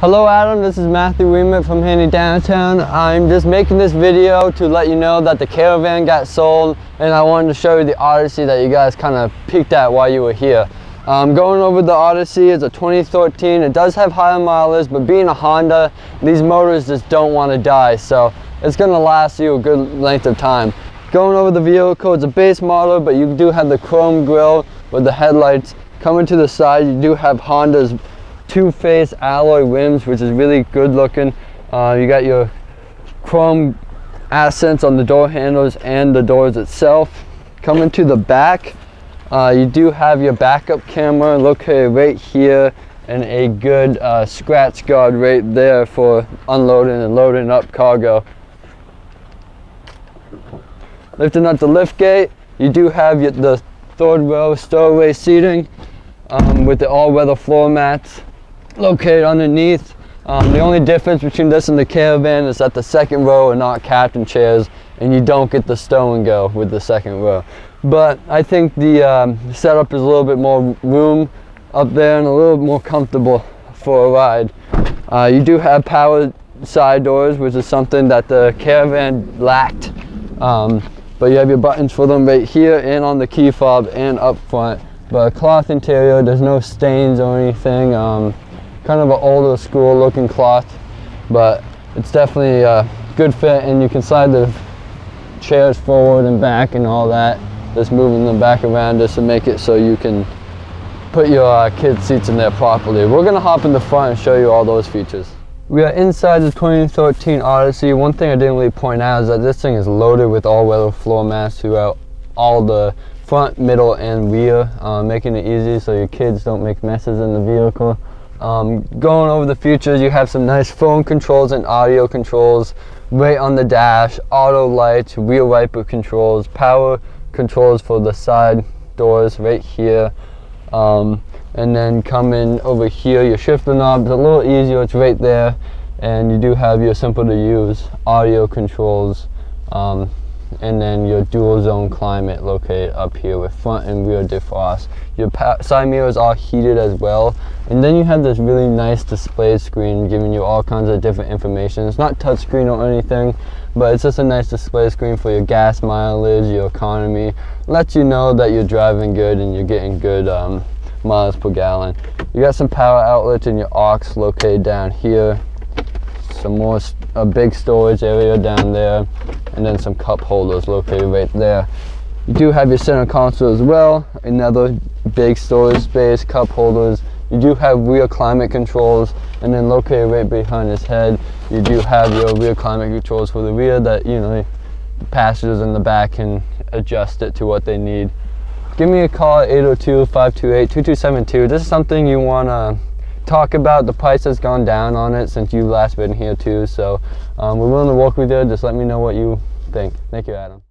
Hello Adam, this is Matthew Weemer from Handy Downtown. I'm just making this video to let you know that the Caravan got sold and I wanted to show you the Odyssey that you guys kind of peeked at while you were here. Um, going over the Odyssey, it's a 2013. It does have higher mileage, but being a Honda, these motors just don't want to die. So it's going to last you a good length of time. Going over the vehicle, it's a base model, but you do have the chrome grille with the headlights. Coming to the side, you do have Honda's two-face alloy rims, which is really good looking. Uh, you got your chrome accents on the door handles and the doors itself. Coming to the back, uh, you do have your backup camera located right here and a good uh, scratch guard right there for unloading and loading up cargo. Lifting up the lift gate, you do have your, the third row stowaway seating um, with the all-weather floor mats located underneath. Um, the only difference between this and the caravan is that the second row are not captain chairs and you don't get the stow and go with the second row. But I think the um, setup is a little bit more room up there and a little more comfortable for a ride. Uh, you do have power side doors, which is something that the caravan lacked. Um, but you have your buttons for them right here and on the key fob and up front. But cloth interior, there's no stains or anything. Um, kind of an older school looking cloth, but it's definitely a good fit and you can slide the chairs forward and back and all that. Just moving them back around just to make it so you can put your uh, kids seats in there properly. We're gonna hop in the front and show you all those features. We are inside the 2013 Odyssey. One thing I didn't really point out is that this thing is loaded with all-weather floor mats throughout all the front, middle, and rear, uh, making it easy so your kids don't make messes in the vehicle. Um, going over the features, you have some nice phone controls and audio controls right on the dash, auto lights, rear wiper controls, power controls for the side doors right here. Um, and then coming over here, your shifter knob is a little easier, it's right there. And you do have your simple to use audio controls um, and then your dual zone climate located up here with front and rear defrost. Your side mirrors are heated as well. And then you have this really nice display screen giving you all kinds of different information. It's not touchscreen or anything, but it's just a nice display screen for your gas mileage, your economy. Lets you know that you're driving good and you're getting good um, miles per gallon. You got some power outlets in your aux located down here. Some more, a big storage area down there and then some cup holders located right there. You do have your center console as well, another big storage space, cup holders. You do have rear climate controls and then located right behind his head, you do have your rear climate controls for the rear that, you know, the passengers in the back can adjust it to what they need. Give me a call at 802-528-2272. This is something you want to talk about the price has gone down on it since you've last been here too so um, we're willing to work with you. Just let me know what you think. Thank you adam